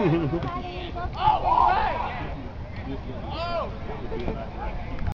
oh,